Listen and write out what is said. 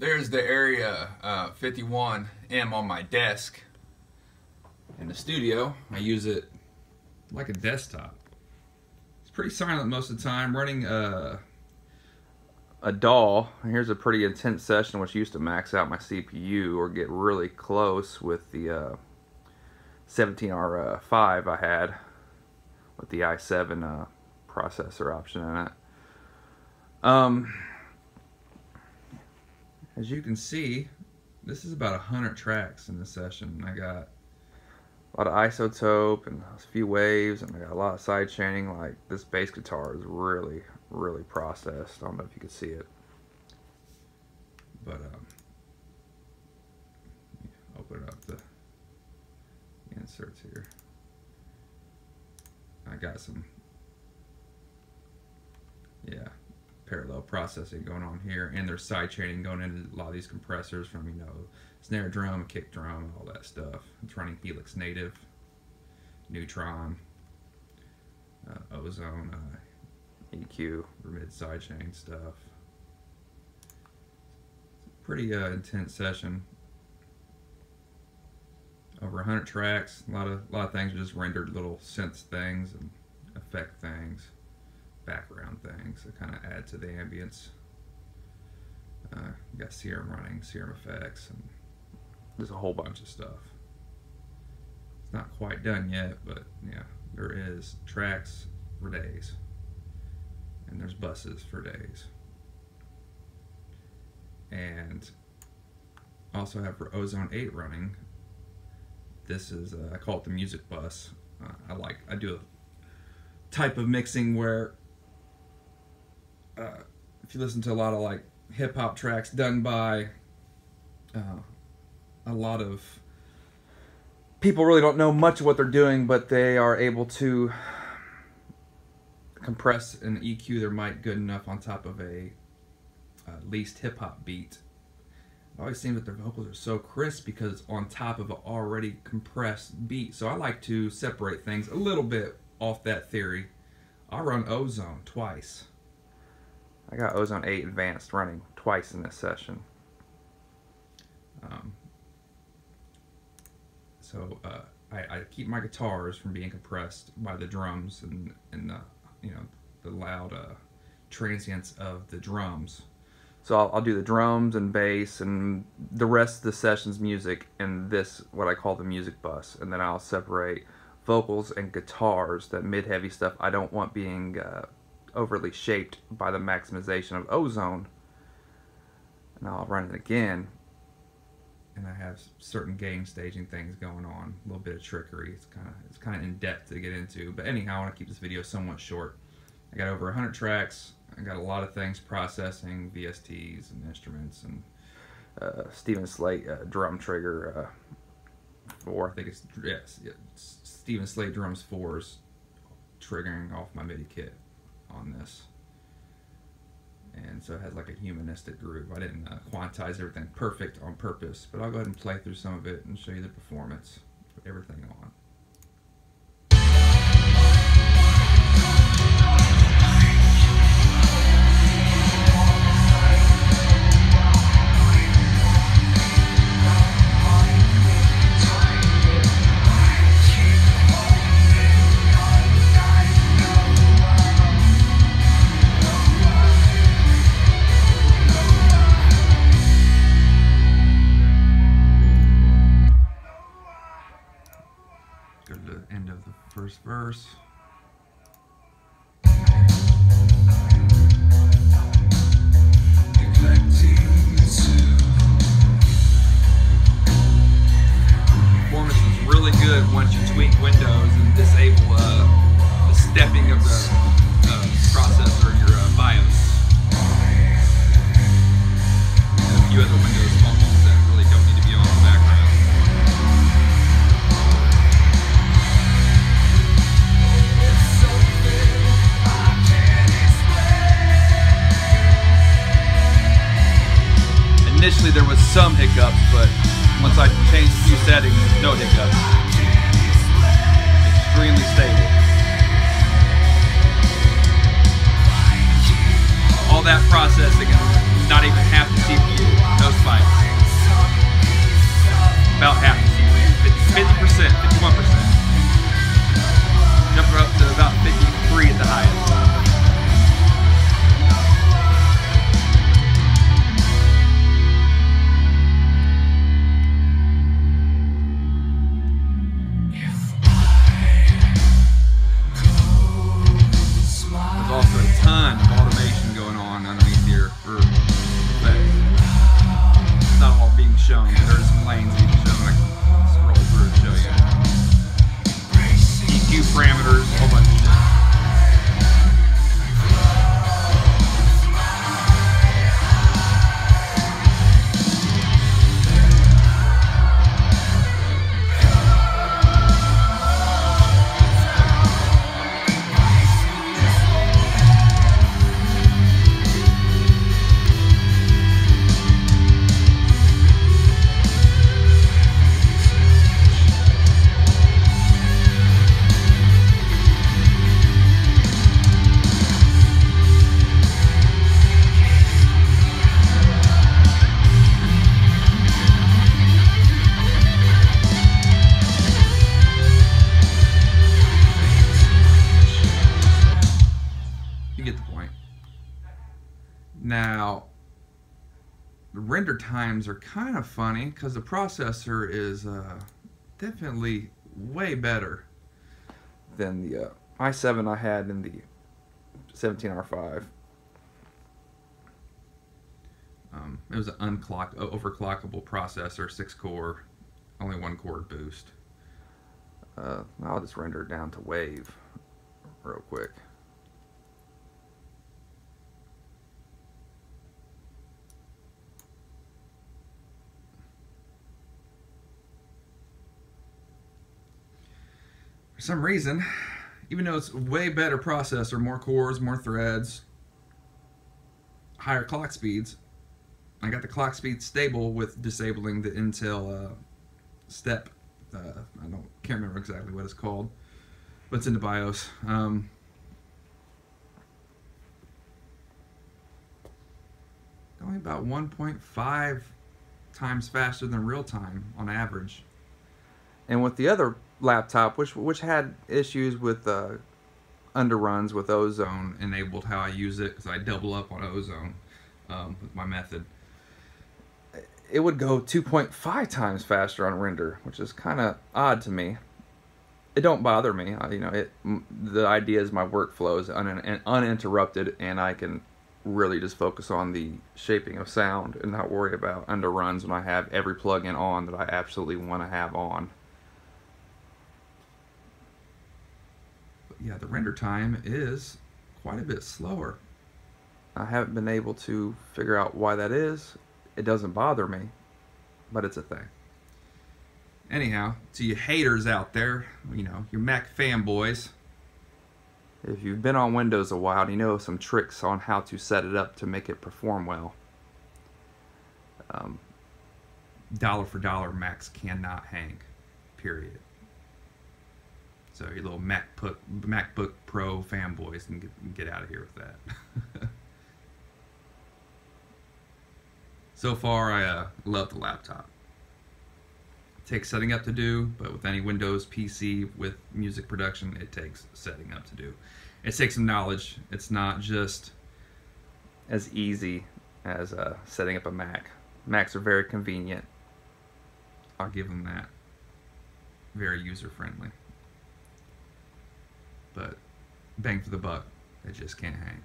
there's the area uh, 51M on my desk in the studio. I use it like a desktop. It's pretty silent most of the time. Running uh, a DAW. Here's a pretty intense session which used to max out my CPU or get really close with the uh, 17R5 I had with the i7 uh, processor option in it. Um, as you can see, this is about 100 tracks in this session. I got a lot of iZotope and a few waves and I got a lot of side chaining. Like this bass guitar is really, really processed. I don't know if you can see it. But um, open up the inserts here. I got some, yeah, parallel processing going on here, and there's side chaining going into a lot of these compressors from, you know, snare drum, kick drum, all that stuff. It's running Helix Native, Neutron, uh, Ozone, uh, EQ, mid sidechain stuff. Pretty uh, intense session over 100 tracks. A lot of a lot of things are just rendered little synth things and effect things, things that kind of add to the ambience. Uh, got Serum running, Serum effects, and there's a whole bunch of stuff. It's not quite done yet, but yeah, there is tracks for days, and there's buses for days, and also have for Ozone 8 running this is, uh, I call it the music bus. Uh, I like, I do a type of mixing where uh, if you listen to a lot of like hip hop tracks done by uh, a lot of people really don't know much of what they're doing, but they are able to compress an EQ their mic good enough on top of a uh, least hip hop beat it always seems that their vocals are so crisp because on top of an already compressed beat. So I like to separate things a little bit off that theory. I'll run Ozone twice. I got Ozone 8 Advanced running twice in this session. Um, so uh, I, I, keep my guitars from being compressed by the drums and, and the, you know, the loud uh, transients of the drums. So I'll, I'll, do the drums and bass and the rest of the session's music in this, what I call the music bus. And then I'll separate vocals and guitars, that mid-heavy stuff I don't want being uh, overly shaped by the maximization of ozone. And I'll run it again. And I have certain gain staging things going on, a little bit of trickery. It's kind of it's kind of in depth to get into, but anyhow, I want to keep this video somewhat short. I got over 100 tracks. I got a lot of things processing, VSTs and instruments and uh, Steven Slate uh, drum trigger uh. I think it's yes, yeah, Steven Slate drums fours triggering off my MIDI kit on this. And so it has like a humanistic groove. I didn't uh, quantize everything perfect on purpose, but I'll go ahead and play through some of it and show you the performance. Put everything on. Verse. Performance is really good once you tweak Windows and disable uh, the stepping of the uh, processor in your uh, BIOS. A few other Windows initially there was some hiccups, but once I changed a few settings, no hiccups. Extremely stable. All that processing and not even half the CPU, no spikes. About half. The render times are kind of funny because the processor is uh, definitely way better than the uh, i7 I had in the 17R5. Um, it was an unclock, overclockable processor, six core, only one core boost. Uh, I'll just render it down to wave real quick. For some reason, even though it's way better processor, more cores, more threads, higher clock speeds, I got the clock speed stable with disabling the Intel uh, step. Uh, I don't can't remember exactly what it's called, but it's in the BIOS. Um, only about 1.5 times faster than real time on average. And with the other laptop, which which had issues with uh, underruns with Ozone enabled how I use it because I double up on Ozone um, with my method. It would go 2.5 times faster on render, which is kind of odd to me. It don't bother me, I, you know. It the idea is my workflow is un, uninterrupted, and I can really just focus on the shaping of sound and not worry about underruns when I have every plugin on that I absolutely want to have on. Yeah, the render time is quite a bit slower. I haven't been able to figure out why that is. It doesn't bother me, but it's a thing. Anyhow, to you haters out there, you know, your Mac fanboys, if you've been on Windows a while, you know some tricks on how to set it up to make it perform well. Um, dollar for dollar, Macs cannot hang, period. So your little MacBook MacBook Pro fanboys can get, get out of here with that. so far, I uh, love the laptop. It takes setting up to do, but with any Windows PC with music production, it takes setting up to do. It takes some knowledge. It's not just as easy as uh, setting up a Mac. Macs are very convenient. I'll give them that. Very user friendly but bang for the buck, it just can't hang.